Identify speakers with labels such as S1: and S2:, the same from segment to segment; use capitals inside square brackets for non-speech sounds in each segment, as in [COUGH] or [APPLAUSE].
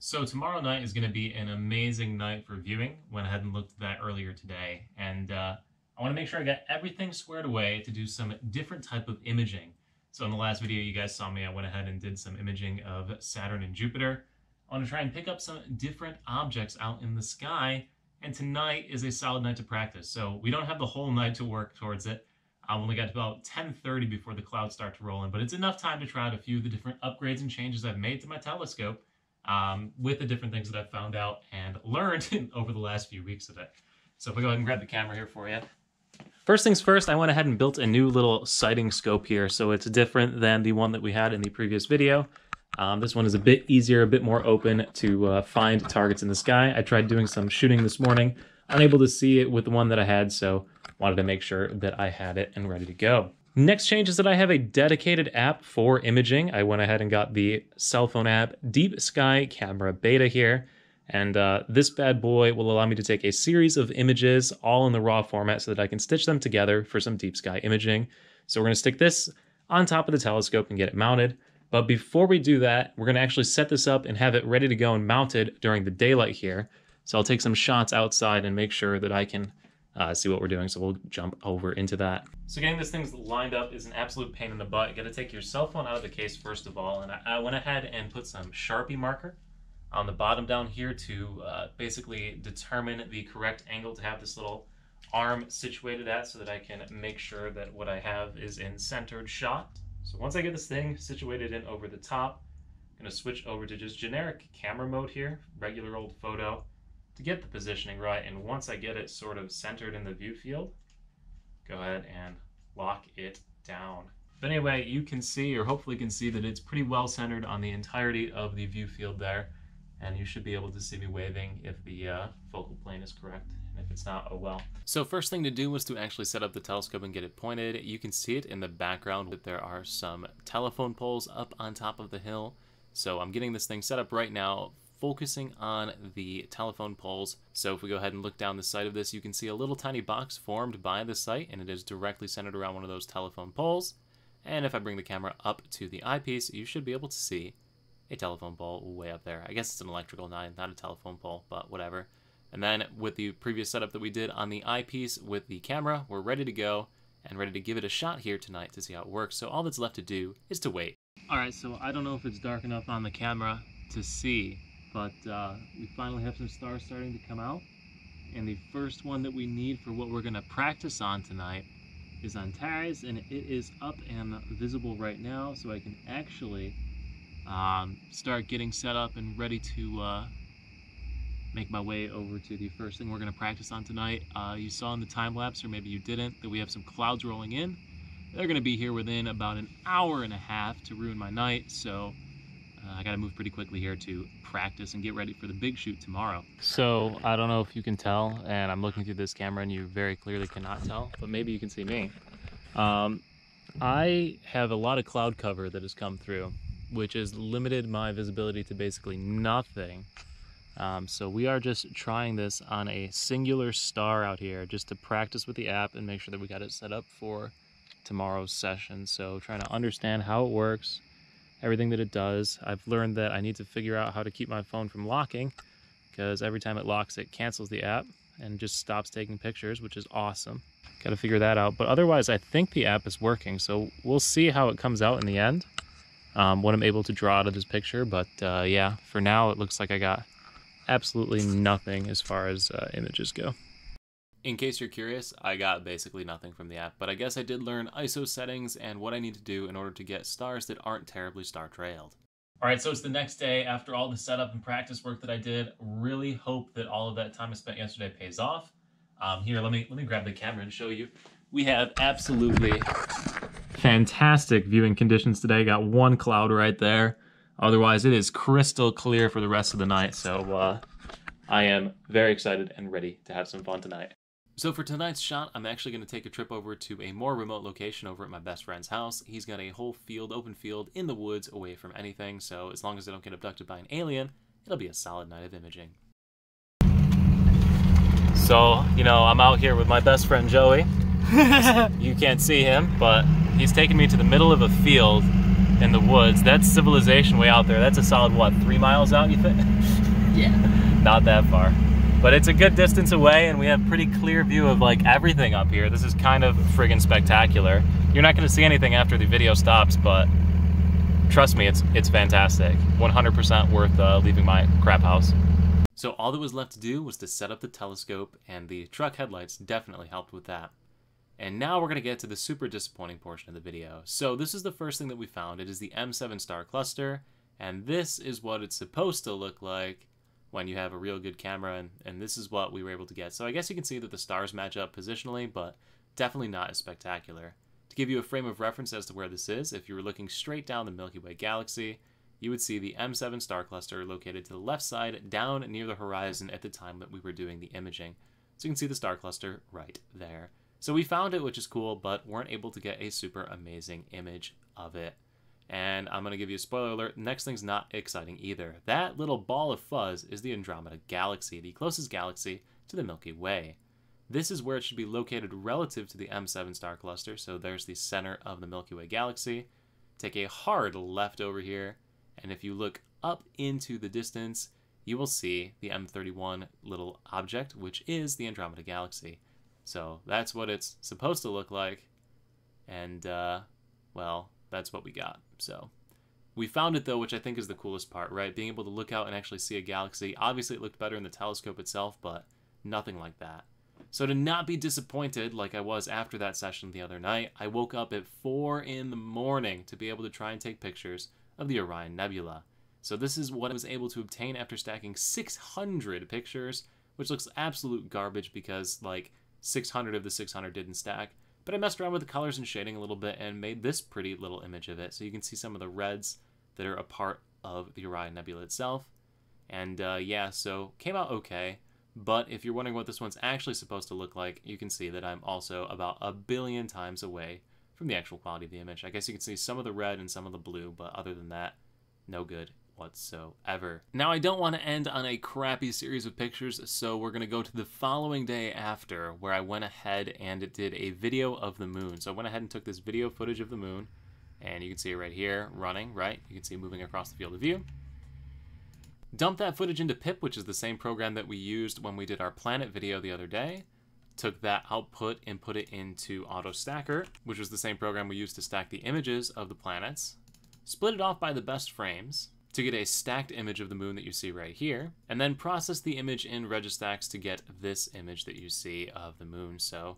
S1: So tomorrow night is going to be an amazing night for viewing. Went ahead and looked at that earlier today, and uh, I want to make sure I got everything squared away to do some different type of imaging. So in the last video you guys saw me, I went ahead and did some imaging of Saturn and Jupiter. I want to try and pick up some different objects out in the sky, and tonight is a solid night to practice. So we don't have the whole night to work towards it. I've only got to about 10.30 before the clouds start to roll in, but it's enough time to try out a few of the different upgrades and changes I've made to my telescope um, with the different things that I've found out and learned [LAUGHS] over the last few weeks of it. So if I go ahead and grab the camera here for you. First things first, I went ahead and built a new little sighting scope here, so it's different than the one that we had in the previous video. Um, this one is a bit easier, a bit more open to uh, find targets in the sky. I tried doing some shooting this morning, unable to see it with the one that I had, so wanted to make sure that I had it and ready to go. Next change is that I have a dedicated app for imaging. I went ahead and got the cell phone app Deep Sky Camera Beta here. And uh, this bad boy will allow me to take a series of images all in the raw format so that I can stitch them together for some deep sky imaging. So we're going to stick this on top of the telescope and get it mounted. But before we do that, we're going to actually set this up and have it ready to go and mounted during the daylight here. So I'll take some shots outside and make sure that I can uh, see what we're doing. So we'll jump over into that. So getting this thing lined up is an absolute pain in the butt. You got to take your cell phone out of the case first of all. And I, I went ahead and put some Sharpie marker on the bottom down here to uh, basically determine the correct angle to have this little arm situated at so that I can make sure that what I have is in centered shot. So once I get this thing situated in over the top, I'm to switch over to just generic camera mode here, regular old photo to get the positioning right. And once I get it sort of centered in the view field, go ahead and lock it down. But anyway, you can see, or hopefully can see, that it's pretty well centered on the entirety of the view field there. And you should be able to see me waving if the uh, focal plane is correct. And if it's not, oh well. So first thing to do was to actually set up the telescope and get it pointed. You can see it in the background that there are some telephone poles up on top of the hill. So I'm getting this thing set up right now focusing on the telephone poles. So if we go ahead and look down the side of this, you can see a little tiny box formed by the sight, and it is directly centered around one of those telephone poles. And if I bring the camera up to the eyepiece, you should be able to see a telephone pole way up there. I guess it's an electrical line, not a telephone pole, but whatever. And then with the previous setup that we did on the eyepiece with the camera, we're ready to go and ready to give it a shot here tonight to see how it works. So all that's left to do is to wait. All right, so I don't know if it's dark enough on the camera to see, but uh, we finally have some stars starting to come out. And the first one that we need for what we're gonna practice on tonight is on Antares, and it is up and visible right now, so I can actually um, start getting set up and ready to uh, make my way over to the first thing we're gonna practice on tonight. Uh, you saw in the time lapse, or maybe you didn't, that we have some clouds rolling in. They're gonna be here within about an hour and a half to ruin my night, so uh, I got to move pretty quickly here to practice and get ready for the big shoot tomorrow. So I don't know if you can tell, and I'm looking through this camera and you very clearly cannot tell, but maybe you can see me. Um, I have a lot of cloud cover that has come through, which has limited my visibility to basically nothing. Um, so we are just trying this on a singular star out here just to practice with the app and make sure that we got it set up for tomorrow's session. So trying to understand how it works, everything that it does. I've learned that I need to figure out how to keep my phone from locking because every time it locks, it cancels the app and just stops taking pictures, which is awesome. Got to figure that out. But otherwise, I think the app is working. So we'll see how it comes out in the end, um, what I'm able to draw out of this picture. But uh, yeah, for now, it looks like I got absolutely nothing as far as uh, images go. In case you're curious, I got basically nothing from the app, but I guess I did learn ISO settings and what I need to do in order to get stars that aren't terribly star trailed. All right, so it's the next day after all the setup and practice work that I did. Really hope that all of that time I spent yesterday pays off. Um, here, let me let me grab the camera and show you. We have absolutely fantastic viewing conditions today. Got one cloud right there. Otherwise, it is crystal clear for the rest of the night. So uh, I am very excited and ready to have some fun tonight. So for tonight's shot, I'm actually going to take a trip over to a more remote location over at my best friend's house. He's got a whole field, open field, in the woods, away from anything, so as long as I don't get abducted by an alien, it'll be a solid night of imaging. So, you know, I'm out here with my best friend Joey. [LAUGHS] you can't see him, but he's taking me to the middle of a field in the woods. That's civilization way out there. That's a solid, what, three miles out, you think?
S2: Yeah. [LAUGHS]
S1: Not that far. But it's a good distance away, and we have pretty clear view of like everything up here. This is kind of friggin' spectacular. You're not gonna see anything after the video stops, but trust me, it's it's fantastic. 100% worth uh, leaving my crap house. So all that was left to do was to set up the telescope, and the truck headlights definitely helped with that. And now we're going to get to the super disappointing portion of the video. So this is the first thing that we found. It is the M7 star cluster, and this is what it's supposed to look like when you have a real good camera, and, and this is what we were able to get. So I guess you can see that the stars match up positionally, but definitely not as spectacular. To give you a frame of reference as to where this is, if you were looking straight down the Milky Way galaxy, you would see the M7 star cluster located to the left side down near the horizon at the time that we were doing the imaging. So you can see the star cluster right there. So we found it, which is cool, but weren't able to get a super amazing image of it. And I'm going to give you a spoiler alert. Next thing's not exciting either. That little ball of fuzz is the Andromeda Galaxy, the closest galaxy to the Milky Way. This is where it should be located relative to the M7 star cluster. So there's the center of the Milky Way galaxy. Take a hard left over here, and if you look up into the distance, you will see the M31 little object, which is the Andromeda Galaxy. So that's what it's supposed to look like. And, uh, well, that's what we got. So we found it, though, which I think is the coolest part, right? Being able to look out and actually see a galaxy. Obviously, it looked better in the telescope itself, but nothing like that. So to not be disappointed like I was after that session the other night, I woke up at 4 in the morning to be able to try and take pictures of the Orion Nebula. So this is what I was able to obtain after stacking 600 pictures, which looks absolute garbage because like 600 of the 600 didn't stack. But I messed around with the colors and shading a little bit and made this pretty little image of it. So you can see some of the reds that are a part of the Orion Nebula itself. And uh, yeah, so came out okay. But if you're wondering what this one's actually supposed to look like, you can see that I'm also about a billion times away from the actual quality of the image. I guess you can see some of the red and some of the blue, but other than that, no good whatsoever. Now, I don't want to end on a crappy series of pictures, so we're going to go to the following day after, where I went ahead and did a video of the moon. So I went ahead and took this video footage of the moon, and you can see it right here, running, right? You can see moving across the field of view. Dump that footage into PIPP, which is the same program that we used when we did our planet video the other day took that output and put it into AutoStakkert, which was the same program we used to stack the images of the planets, split it off by the best frames to get a stacked image of the moon that you see right here, and then process the image in Registax to get this image that you see of the moon. So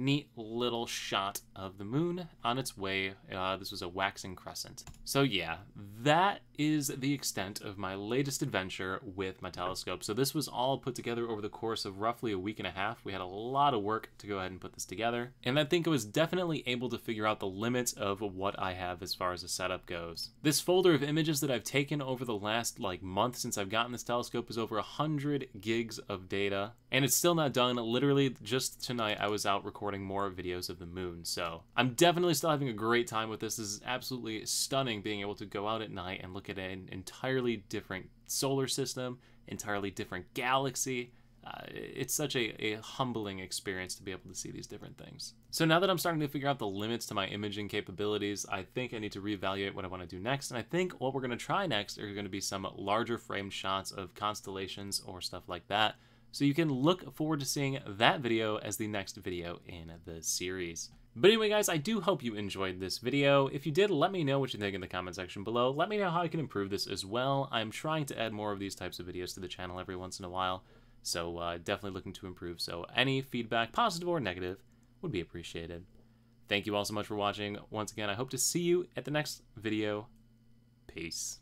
S1: neat little shot of the moon on its way. Uh, this was a waxing crescent. So yeah, that is the extent of my latest adventure with my telescope. So this was all put together over the course of roughly a week and a half. We had a lot of work to go ahead and put this together. And I think I was definitely able to figure out the limits of what I have as far as the setup goes. This folder of images that I've taken over the last like month since I've gotten this telescope is over 100 gigs of data. And it's still not done. Literally just tonight I was out recording recording more videos of the moon. So I'm definitely still having a great time with this. This is absolutely stunning being able to go out at night and look at an entirely different solar system, entirely different galaxy. Uh, it's such a, a humbling experience to be able to see these different things. So now that I'm starting to figure out the limits to my imaging capabilities, I think I need to reevaluate what I want to do next. And I think what we're going to try next are going to be some larger framed shots of constellations or stuff like that. So you can look forward to seeing that video as the next video in the series. But anyway, guys, I do hope you enjoyed this video. If you did, let me know what you think in the comment section below. Let me know how I can improve this as well. I'm trying to add more of these types of videos to the channel every once in a while, so uh, definitely looking to improve. So any feedback, positive or negative, would be appreciated. Thank you all so much for watching. Once again, I hope to see you at the next video. Peace.